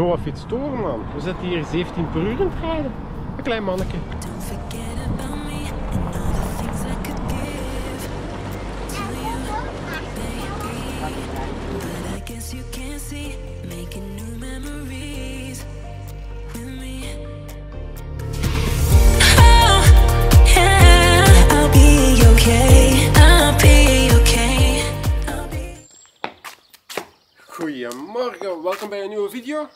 Noah fietst door, man. We zitten hier 17 per uur aan het rijden. Een klein manneke. You can't see making new welkom bij een nieuwe video.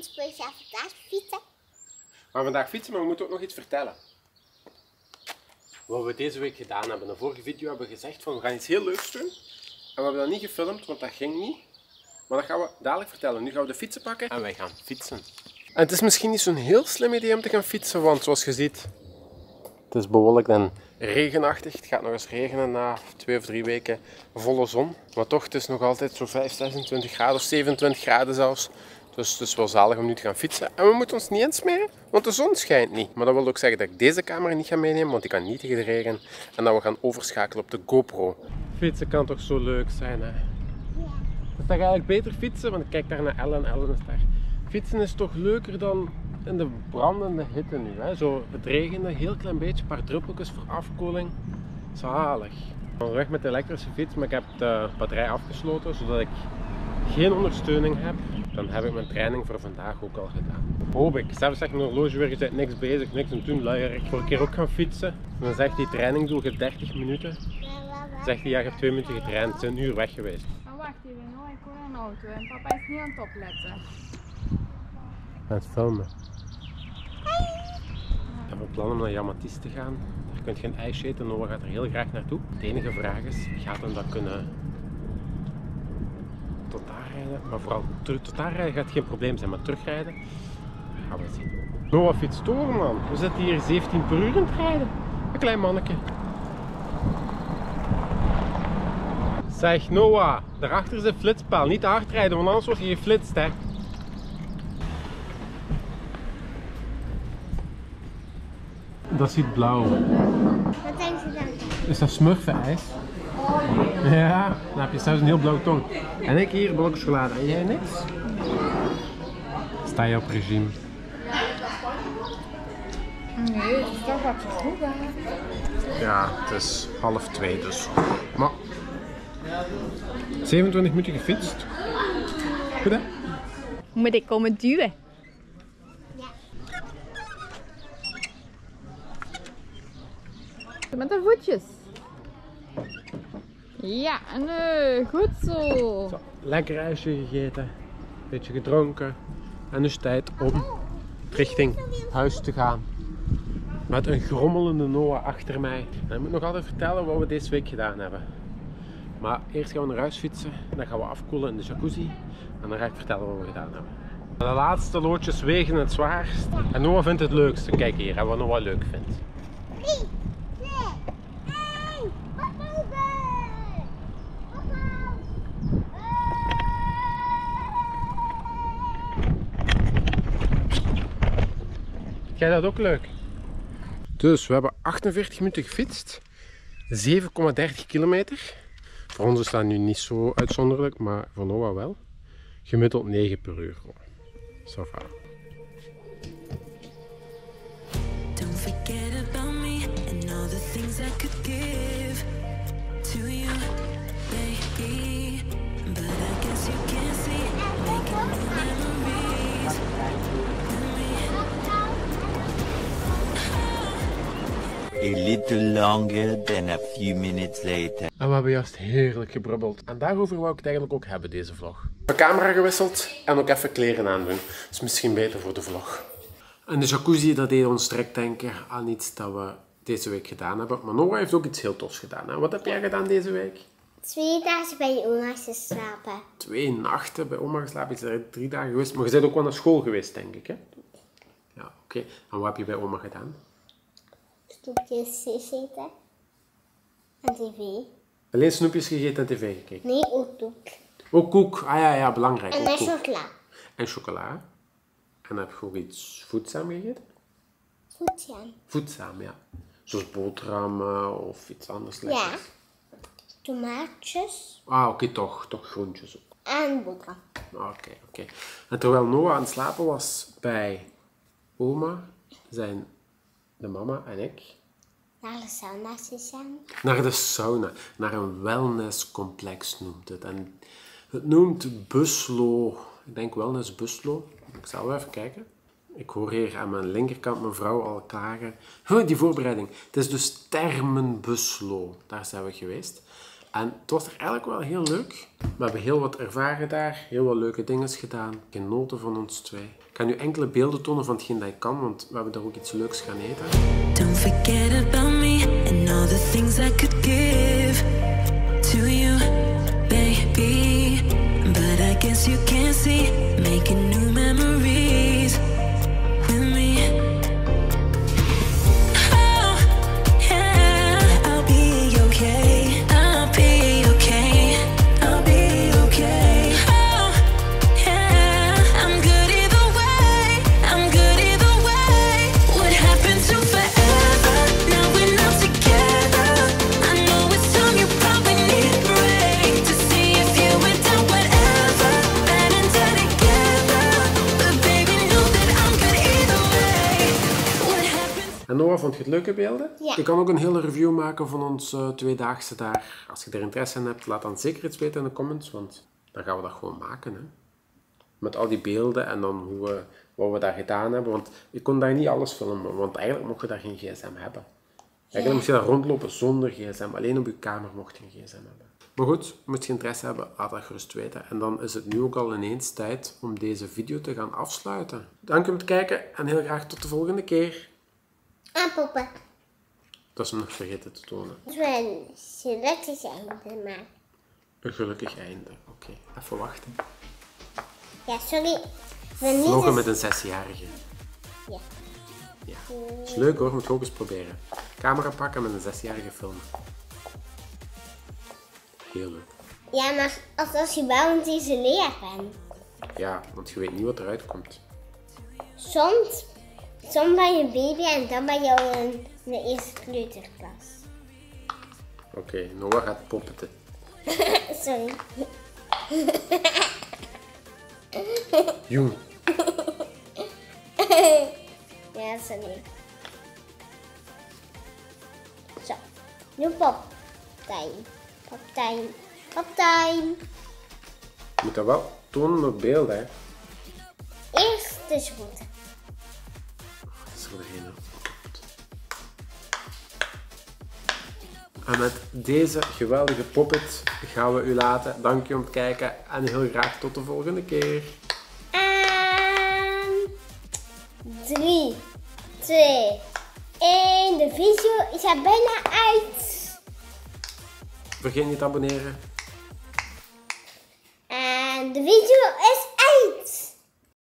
Speel je vandaag fietsen? We gaan vandaag fietsen, maar we moeten ook nog iets vertellen. Wat we deze week gedaan hebben. In de vorige video hebben we gezegd van we gaan iets heel leuks doen. En we hebben dat niet gefilmd, want dat ging niet. Maar dat gaan we dadelijk vertellen. Nu gaan we de fietsen pakken en wij gaan fietsen. En het is misschien niet zo'n heel slim idee om te gaan fietsen, want zoals je ziet, het is bewolkt en regenachtig. Het gaat nog eens regenen na twee of drie weken volle zon. Maar toch, het is nog altijd zo 5, 26 graden of 27 graden zelfs. Dus het is wel zalig om nu te gaan fietsen. En we moeten ons niet insmeren, want de zon schijnt niet. Maar dat wil ook zeggen dat ik deze camera niet ga meenemen, want die kan niet tegen de regen. En dat we gaan overschakelen op de GoPro. Fietsen kan toch zo leuk zijn, hè? Het is toch eigenlijk beter fietsen, want ik kijk daar naar Ellen. Ellen is daar. Fietsen is toch leuker dan in de brandende hitte nu. Hè? Zo, het regende, een heel klein beetje, een paar druppeltjes voor afkoeling. Zalig. Ik ben weg met de elektrische fiets, maar ik heb de batterij afgesloten, zodat ik geen ondersteuning heb. Dan heb ik mijn training voor vandaag ook al gedaan. Hoop ik. Zelfs zegt mijn horloge weer, je bent niks bezig, niks aan het doen, luier. Ik wil een keer ook gaan fietsen. En dan zegt die training doe je 30 minuten. Dan zegt hij, ja, je hebt twee minuten getraind, het is een uur weg geweest. Maar wacht even, nou, ik hoor een auto en papa is niet aan het opletten. aan het filmen. Plan om naar Jamatis te gaan. Daar kun je een ijsje eten. Noah gaat er heel graag naartoe. De enige vraag is, gaat hem dat kunnen tot daar rijden? Maar vooral tot daar rijden gaat geen probleem zijn, maar terugrijden gaan we zien. Noah fietst door, man. We zitten hier 17 per uur aan het rijden. Een klein manneke. Zeg Noah, daarachter is een flitspaal. Niet hard rijden, want anders word je geflitst, hè. Dat ziet blauw. Wat zijn ze dan? Is dat smurfenijs? Ja, dan heb je zelfs een heel blauwe tong. En ik hier blok chocolade. En jij niks? Sta je op regime? Nee, het is toch wat te vroeg, hè? Ja, het is half twee dus. Maar 27 minuten gefietst. Goed hè? Moet ik komen duwen? Met de voetjes. Ja, en eh, goed zo. Zo, lekker ijsje gegeten. Beetje gedronken. En nu is het tijd om richting huis te gaan. Met een grommelende Noah achter mij. En ik moet nog altijd vertellen wat we deze week gedaan hebben. Maar eerst gaan we naar huis fietsen. Dan gaan we afkoelen in de jacuzzi. En dan ga ik vertellen wat we gedaan hebben. De laatste loodjes wegen het zwaarst. En Noah vindt het leukste. Kijk hier, hè, wat Noah leuk vindt. 3, 2, 1. Papa Uber! Papa! Vind jij dat ook leuk? Dus we hebben 48 minuten gefietst. 7,30 kilometer. Voor ons is dat nu niet zo uitzonderlijk, maar voor Noah wel. Gemiddeld 9 per uur. Ça va. Longer than a few minutes later. En we hebben juist heerlijk gebrubbeld. En daarover wou ik het eigenlijk ook hebben, deze vlog. Mijn camera gewisseld en ook even kleren aandoen. Dat is misschien beter voor de vlog. En de jacuzzi, dat deed ons direct denken aan iets dat we deze week gedaan hebben. Maar Noah heeft ook iets heel tofs gedaan. Hè? Wat heb jij gedaan deze week? Twee dagen bij je oma geslapen. Twee nachten bij oma geslapen. Ik ben drie dagen geweest. Maar je bent ook wel naar school geweest, denk ik. Hè? Ja, oké. En wat heb je bij oma gedaan? Snoepjes gegeten. En tv. Alleen snoepjes gegeten en tv gekeken. Nee, ook doek. Ook koek. Ah ja, ja, belangrijk. En ook koek. chocola. En chocola. En heb je ook iets voedzaam gegeten? Goed, ja. Voedzaam, ja. Zoals boterhammen of iets anders Ja. lekkers. Tomaatjes. Ah, oké, toch. Toch groentjes ook. en boterham. Oké, oké. En terwijl Noah aan het slapen was bij oma, zijn de mama en ik Naar de sauna gegaan. naar de sauna, naar een wellnesscomplex noemt het. En het noemt Buslo, ik denk wellness Buslo. Ik zal wel even kijken. Ik hoor hier aan mijn linkerkant mijn vrouw al klagen. Huh, die voorbereiding. Het is dus Termen Buslo. Daar zijn we geweest. En het was er eigenlijk wel heel leuk. We hebben heel wat ervaren daar, heel wat leuke dingen gedaan. Genoten van ons twee. Ik kan nu enkele beelden tonen van hetgeen dat ik kan, want we hebben daar ook iets leuks gaan eten. Don't forget about me and all the things I could give to you, baby. But I guess you can't see En Noah, vond je het leuke beelden? Ja. Ik kan ook een hele review maken van ons eh, tweedaagse daar. Als je er interesse in hebt, laat dan zeker iets weten in de comments, want dan gaan we dat gewoon maken. Hè? Met al die beelden en dan hoe we, wat we daar gedaan hebben. Want je kon daar niet alles filmen, want eigenlijk mocht je daar geen gsm hebben. Eigenlijk moest je daar rondlopen zonder gsm. Alleen op je kamer mocht je een gsm hebben. Maar goed, mocht je interesse hebben, laat dat gerust weten. En dan is het nu ook al ineens tijd om deze video te gaan afsluiten. Dank om het kijken en heel graag tot de volgende keer. En poppen. Dat is nog vergeten te tonen. Dus een gelukkig einde maken. Een gelukkig einde. Oké, even wachten. Ja, sorry. Eens- met een zesjarige. Ja. Ja. Is leuk hoor, moet je ook eens proberen. Camera pakken met een zesjarige filmen. Heel leuk. Ja, maar als, als je wel een isoleer bent. Ja, want je weet niet wat eruit komt. Soms, soms ben je baby en dan ben je al in de eerste kleuterklas. Oké, Noah gaat poppeten. Sorry. Jong. Ja, sorry. Zo. Nu poptime. Poptime. Poptime. Je moet dat wel tonen op beeld, hè. Eerst de schoenen. Is. En met deze geweldige poppet gaan we u laten. Dank je om het kijken en heel graag tot de volgende keer. En 3, 2, 1. De video is er bijna uit. Vergeet niet te abonneren.